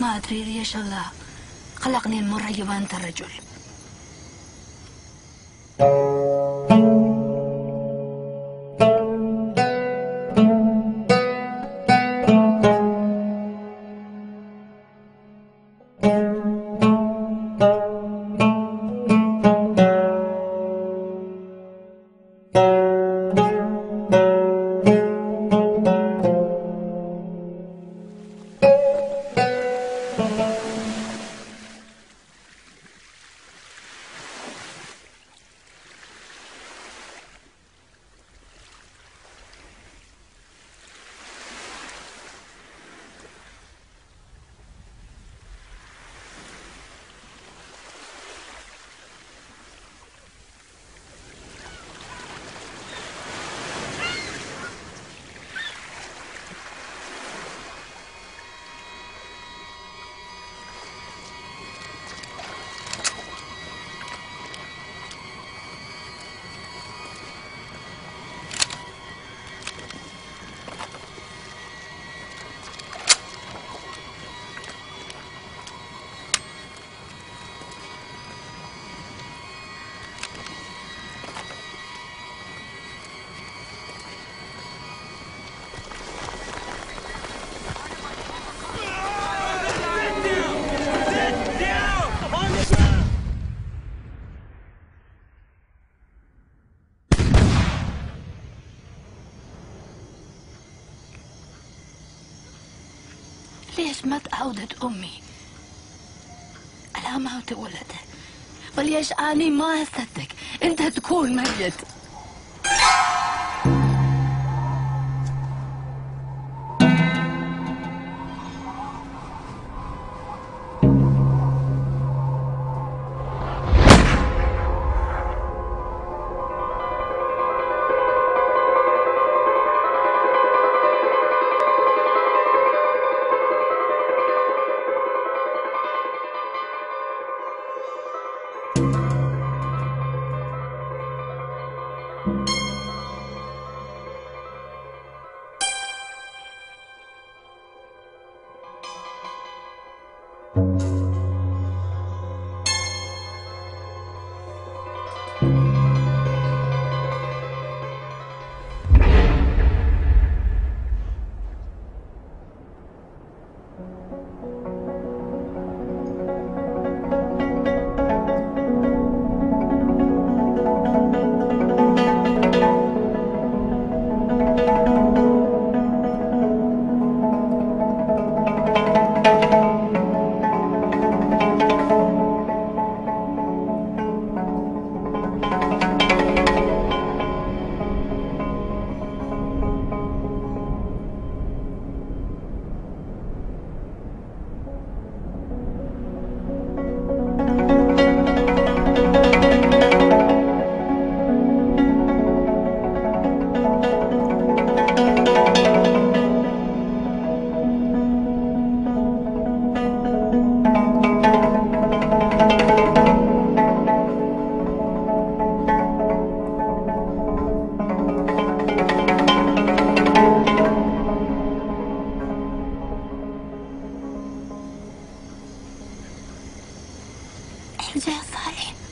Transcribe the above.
ما تريد إيش الله خلقني المرة وأنت الرجل. ليش ما تعودت أمي؟ على موت ولده وليش أني ما أصدق أنت تكون ميت. Música じゃ野菜